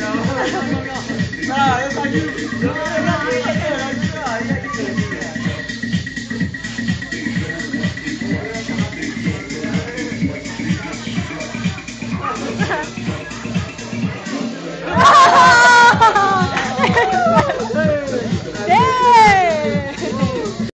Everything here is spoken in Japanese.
Nah, it's like you.